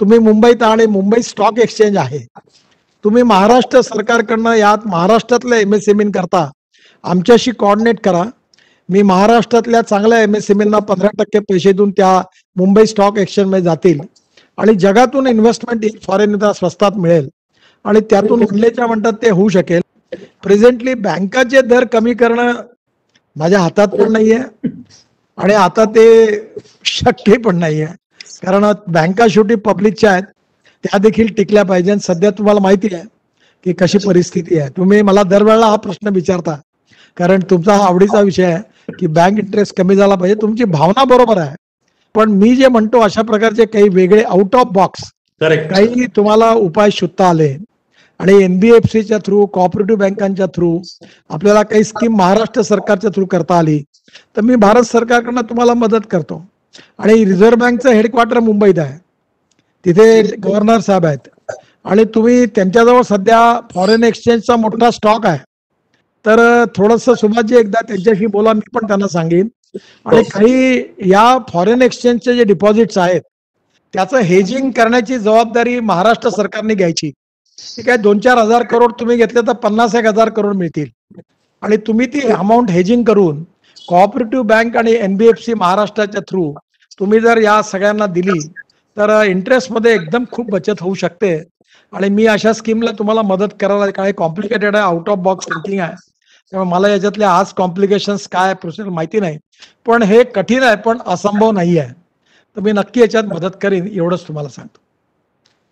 तुम्ही मुंबईत आणि मुंबई स्टॉक एक्सचेंज आहे. तुम्ही महाराष्ट्र सरकारकडनं यात महाराष्ट्रातल्या एमएसएमई करता आमच्याशी कॉर्डिनेट करा. मी महाराष्ट्रातल्या चांगल्या एमएसएमईंना पंधरा टक्के पैसे देऊन त्या मुंबई स्टॉक एक्सचेंजमध्ये जातील. आणि जगातून इन्व्हेस्टमेंट फॉरेन स्वस्तात मिळेल. आणि त्यातून उरलेच्या म्हणतात ते होऊ शकेल. प्रेझेंटली बँकाचे दर कमी करणं माझ्या हातात पण नाहीये. आणि आता ते शक्य पण नाहीये. कारण बँका शेवटी पब्लिकच्या आहेत त्या देखील टिकल्या पाहिजे. सध्या तुम्हाला माहिती आहे की कशी परिस्थिती आहे. तुम्ही मला दरवेळेला हा प्रश्न विचारता. कारण तुमचा हा आवडीचा विषय आहे की बँक इंटरेस्ट कमी झाला पाहिजे. तुमची भावना बरोबर आहे. पण मी जे म्हणतो अशा प्रकारचे काही वेगळे आउट ऑफ बॉक्स काही तुम्हाला उपाय शोधता आले. आणि एनबीएफसीच्या थ्रू कोऑपरेटिव्ह बँकांच्या थ्रू आपल्याला काही स्कीम महाराष्ट्र सरकारच्या थ्रू करता आली. तर मी भारत सरकारकडनं तुम्हाला मदत करतो. आणि रिझर्व्ह बँकचं हेडक्वार्टर मुंबईत आहे. तिथे गव्हर्नर साहेब आहेत. आणि तुम्ही त्यांच्याजवळ सध्या फॉरेन एक्सचेंजचा मोठा स्टॉक आहे. तर थोडस सुभाषजी एकदा त्यांच्याशी बोला मी पण त्यांना सांगेन. आणि काही या फॉरेन एक्सचेंजचे जे डिपॉझिट्स आहेत त्याचं हेजिंग करण्याची जबाबदारी महाराष्ट्र सरकारने घ्यायची. ठीक आहे दोन चार हजार करोड तुम्ही घेतले तर पन्नास एक हजार करोड मिळतील. आणि तुम्ही ती अमाऊंट हेजिंग करून कोऑपरेटिव्ह बँक आणि एनबीएफसी महाराष्ट्राच्या थ्रू तुम्ही जर या सगळ्यांना दिली तर इंटरेस्टमध्ये एकदम खूप बचत होऊ शकते. आणि मी अशा स्कीमला तुम्हाला मदत करायला काय कॉम्प्लिकेटेड आहे आउट ऑफ बॉक्स थिंकिंग आहे. त्यामुळे मला याच्यातल्या आज कॉम्प्लिकेशन्स काय प्रोसिजर माहिती नाही. पण हे कठीण आहे पण असंभव नाही आहे. तर मी नक्की याच्यात मदत करीन एवढंच तुम्हाला सांगतो.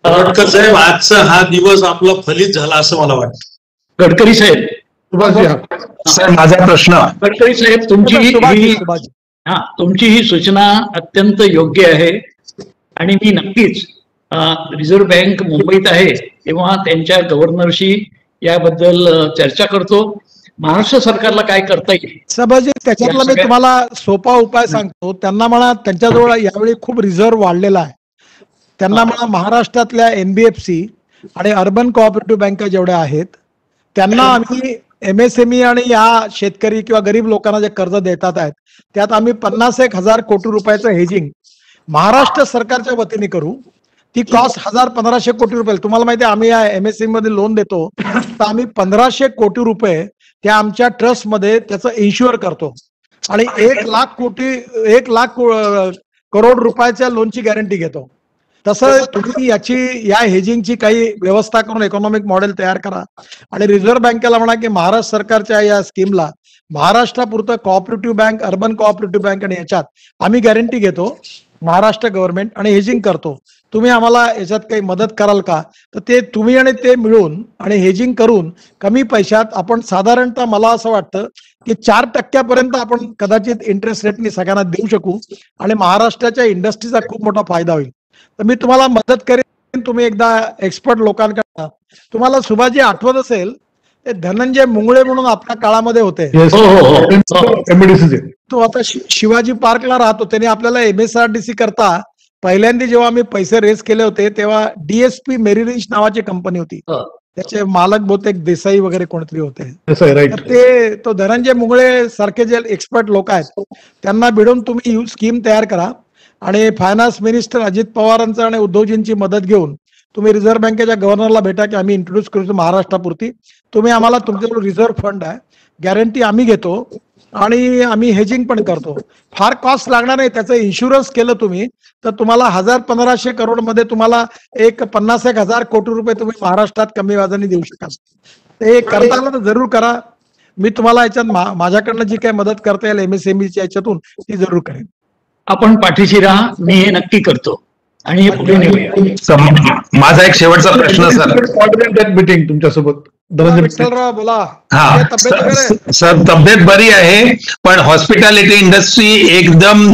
परोटकर साहेब आजचा हा दिवस आपला फलित झाला असं मला वाटतं. गडकरी साहेब सर माझा प्रश्न. गडकरी साहेब तुमची ही- ही. हा तुमची ही सूचना अत्यंत योग्य आहे. आणि मी नक्कीच रिझर्व्ह बँक मुंबईत आहे तेव्हा त्यांच्या गव्हर्नरशी याबद्दल चर्चा करतो. महाराष्ट्र सरकारला काय करता येईल? सभाजी त्याच्यातला मी तुम्हाला सोपा उपाय सांगतो. त्यांना म्हणा त्यांच्याजवळ यावेळी खूप रिझर्व्ह वाढलेला आहे. त्यांना म्हणा महाराष्ट्रातल्या एनबीएफसी आणि अर्बन कोऑपरेटिव्ह बँका जेवढ्या आहेत त्यांना आम्ही एमएसएमई आणि या शेतकरी किंवा गरीब लोकांना जे कर्ज देतात आहेत त्यात आम्ही पन्नास एक हजार कोटी रुपयाचं हेजिंग महाराष्ट्र सरकारच्या वतीने करू. ती कॉस्ट हजार पंधराशे कोटी रुपये. तुम्हाला माहिती आहे आम्ही या एमएसएमई मध्ये लोन देतो. तर आम्ही पंधराशे कोटी रुपये त्या आमच्या ट्रस्टमध्ये त्याचं इन्शुअर करतो. आणि एक लाख कोटी एक लाख करोड रुपयाच्या लोनची गॅरंटी घेतो. तसं तुम्ही याची या हेजिंगची काही व्यवस्था करून इकॉनॉमिक मॉडेल तयार करा. आणि रिझर्व्ह बँकेला म्हणा की महाराष्ट्र सरकारच्या या स्कीमला महाराष्ट्रापुरतं cooperative bank urban cooperative bank आणि याच्यात आम्ही गॅरंटी घेतो महाराष्ट्र गव्हर्नमेंट आणि हेजिंग करतो. तुम्ही आम्हाला याच्यात काही मदत कराल का? तर ते तुम्ही आणि ते मिळून आणि हेजिंग करून कमी पैशात आपण साधारणतः मला असं वाटतं की चार टक्क्यापर्यंत आपण कदाचित इंटरेस्ट रेटनी सगळ्यांना देऊ शकू आणि महाराष्ट्राच्या इंडस्ट्रीचा खूप मोठा फायदा होईल. तर मी तुम्हाला मदत करेन. तुम्ही एकदा एक्सपर्ट लोकांकडे तुम्हाला सुभाजी आठवत असेल ते धनंजय मुंगळे म्हणून आपल्या काळामध्ये होते. हो हो हो. तो आता शिवाजी पार्कला राहतो. त्याने आपल्याला एमएसआरडीसी करता. पहिल्यांदा जेव्हा आम्ही पैसे रेस केले होते तेव्हा डीएसपी मेरिरिच नावाची कंपनी होती. त्याचे मालक बहुतेक देसाई वगैरे कोणतरी होते. ते तो धनंजय मुंगळे सारखे जे एक्सपर्ट लोक आहेत त्यांना भिडून तुम्ही स्कीम तयार करा. आणि फायनान्स मिनिस्टर अजित पवारांचं आणि उद्धवजींची मदत घेऊन तुम्ही रिझर्व्ह बँकेच्या गव्हर्नरला भेटा की आम्ही इंट्रोड्यूस करू महाराष्ट्रापुरती. तुम्ही आम्हाला तुमच्याकडे रिझर्व्ह फंड आहे. गॅरंटी आम्ही घेतो आणि आम्ही हेजिंग पण करतो. फार कॉस्ट लागणार नाही. त्याचं इन्शुरन्स केलं तुम्ही तर तुम्हाला हजार पंधराशे करोडमध्ये तुम्हाला एक पन्नास एक हजार कोटी रुपये तुम्ही महाराष्ट्रात कमी व्याजाने देऊ शकाल. ते करताना तर जरूर करा. मी तुम्हाला याच्यात माझ्याकडनं जी काही मदत करता येईल एमएसएमईच्या याच्यातून ती जरूर करेन. आपण पाठीशी राहा मी हे नक्की करतो. आणि हे पुढे नेऊया माझा एक शेवटचा प्रश्न सर. Meeting तुमच्यासोबत. हा. सर तब्येत बरी आहे पण हॉस्पिटॅलिटी इंडस्ट्री एकदम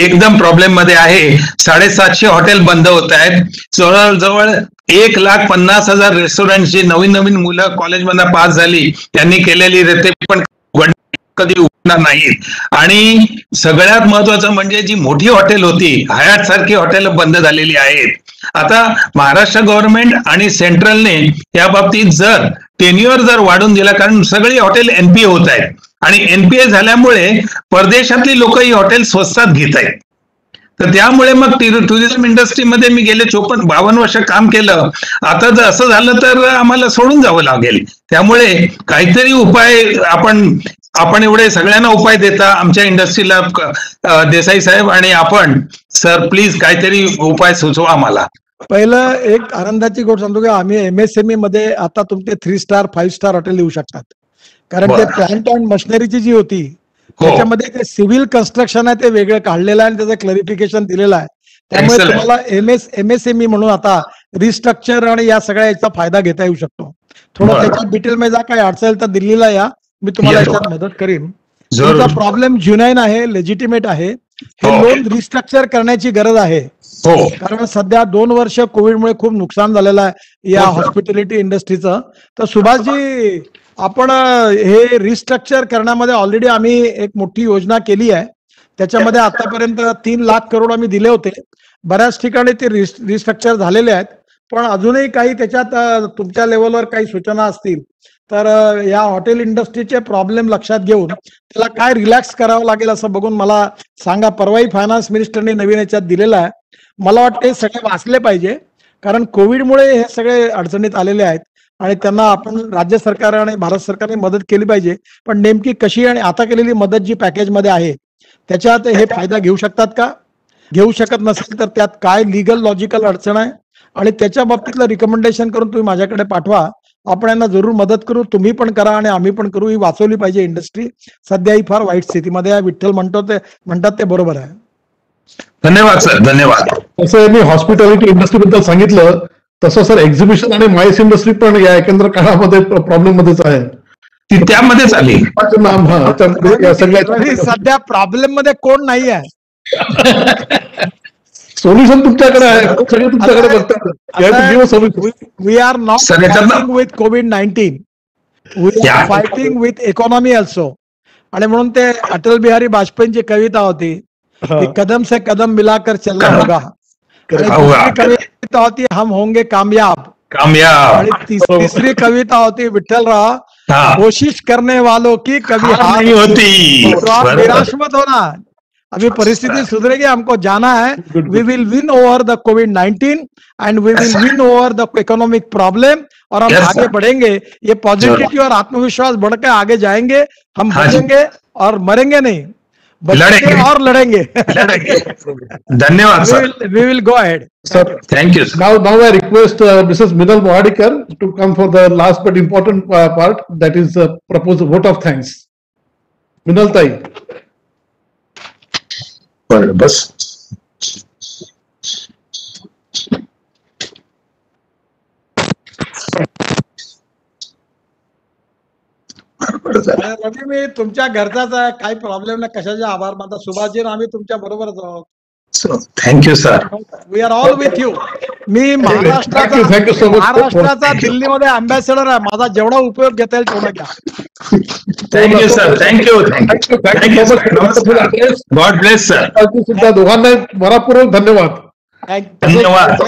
एकदम प्रॉब्लेममध्ये आहे. साडेसातशे हॉटेल बंद होत आहेत. जवळजवळ एक लाख पन्नास हजार रेस्टॉरंटची नवीन नवीन मुलं कॉलेजमधनं पास झाली. त्यांनी केलेली रे- ते पण कधी उघडणार नाहीत आणि सगळ्यात महत्वाचं म्हणजे जी मोठी हॉटेल होती हयात सारखी हॉटेल बंद झालेली आहेत. आता महाराष्ट्र गव्हर्नमेंट आणि सेंट्रलने या बाबतीत जर टेन्युअर जर वाढून दिला कारण सगळी हॉटेल एनपीए होत आहेत. आणि एनपीए झाल्यामुळे परदेशातली लोक ही हॉटेल स्वस्तात घेत आहेत. तर त्यामुळे मग टुरिझम इंडस्ट्रीमध्ये मी गेले चोपन्न बावन्न वर्ष काम केलं. आता जर असं झालं तर आम्हाला सोडून जावं लागेल. त्यामुळे काहीतरी उपाय आपण आपण एवढे सगळ्यांना उपाय देता आमच्या इंडस्ट्रीला देसाई साहेब आणि आपण सर प्लीज काहीतरी उपाय सुचवा आम्हाला पहिलं एक आनंदाची गोष्ट सांगतो की आम्ही एमएसएमई मध्ये आता तुमचे three star five star hotel येऊ शकतात कारण ते. प्लांट अँड मशिनरीची जी होती हो. त्याच्यामध्ये ते सिव्हिल कन्स्ट्रक्शन आहे ते वेगळं काढलेलं आहे आणि त्याचं क्लरिफिकेशन दिलेलं आहे त्यामुळे. तुम्हाला एम एस एमएसएमई म्हणून आता रिस्ट्रक्चर आणि या सगळ्या याचा फायदा घेता येऊ शकतो थोडं बरं. त्याच्यात डिटेल मध्ये जा काही अडचण तर दिल्लीला या मी तुम्हाला. याच्यात मदत करीन. तुमचा प्रॉब्लेम ज्युनाईन आहे लेजिटिमेट आहे. हे हो. लोन रिस्ट्रक्चर करण्याची गरज आहे. हो. कारण सध्या दोन वर्ष कोविडमुळे खूप नुकसान झालेलं आहे या हो. हॉस्पिटॅलिटी इंडस्ट्रीचं तर सुभाषजी आपण हे रिस्ट्रक्चर करण्यामध्ये ऑलरेडी आम्ही एक मोठी योजना केली आहे. त्याच्यामध्ये आतापर्यंत तीन लाख करोड आम्ही दिले होते. बऱ्याच ठिकाणी ते रिस्ट्रक्चर झालेले आहेत. पण अजूनही काही त्याच्यात तुमच्या लेवलवर काही सूचना असतील. तर या हॉटेल इंडस्ट्रीचे प्रॉब्लेम लक्षात घेऊन त्याला काय रिलॅक्स करावं लागेल असं बघून मला सांगा. परवाही फायनान्स मिनिस्टरने नवीन याच्यात दिलेला आहे. मला वाटतं हे सगळे वाचले पाहिजे. कारण कोविडमुळे हे सगळे अडचणीत आलेले आहेत आणि त्यांना आपण राज्य सरकार आणि भारत सरकारने मदत केली पाहिजे. पण नेमकी कशी आणि आता केलेली मदत जी पॅकेजमध्ये आहे त्याच्यात हे फायदा घेऊ शकतात का? घेऊ शकत नसेल तर त्यात काय लिगल लॉजिकल अडचण आहे? आणि त्याच्या बाबतीतलं रिकमेंडेशन करून तुम्ही माझ्याकडे पाठवा. आपण यांना ज़रूर मदत करू. तुम्ही पण करा आणि आम्ही पण करू. ही वाचवली पाहिजे इंडस्ट्री सध्या ही फार वाईट स्थितीमध्ये आहे. विठ्ठल म्हणतो ते म्हणतात ते बरोबर आहे. धन्यवाद सर धन्यवाद. तसं मी हॉस्पिटॅलिटी इंडस्ट्री बद्दल सांगितलं. तसं सर एक्झिबिशन आणि माईस इंडस्ट्री पण या एकंदर काळामध्ये प्रॉब्लेम मध्येच आहे. ती त्यामध्येच आली. माझं नाम हा याच्यामध्ये या रवी, सगळ्या सध्या प्रॉब्लेम मध्ये कोण नाही आहे सोल्युशन तुमच्याकडे आहे. सगळे तुमच्याकडे बघतात. We are not fighting with covid nineteen we are fighting with economy also आणि म्हणून ते अटल बिहारी वाजपेयींची कविता होती. की कदम से कदम मिलाकर चलना होगा. कविता होती हम होंगे कामयाब. कामयाब. आणि तिसरी कविता होती विठ्ठलराव कोशिश करने वालों की कभी हार नाही होती. तो आप. निराश मत होना. अभी परिस्थिति सुधरेगी हमको जाना है। We will win over the covid nineteen and we will win over the economic problem और हम yes, आगे बढ़ेंगे। ये पॉजिटिविटी और आत्मविश्वास बढ़कर आगे जाएँगे हम बचेंगे और मरेंगे नहीं लड़ेंगे। और लड़ेंगे। धन्यवाद sir we will go ahead. Sir thank you now now I request Mrs Minal Mohadikar to come for the last but important part that is propose vote of thanks Minal tai पर बस रवी मी तुमच्या घरचाच आहे काही problem नाही. कशाचे आभार मानता? सुभाषजी आम्ही तुमच्या बरोबरच आहोत. Thank you sir we are all with you मी महाराष्ट्राचा. महाराष्ट्राचा दिल्लीमध्ये अँबॅसेडर आहे. माझा जेवढा उपयोग घेता येईल तेवढा घ्या. Thank you sir thank you God bless sir सुद्धा दोघांना मनापूर्वक धन्यवाद. धन्यवाद.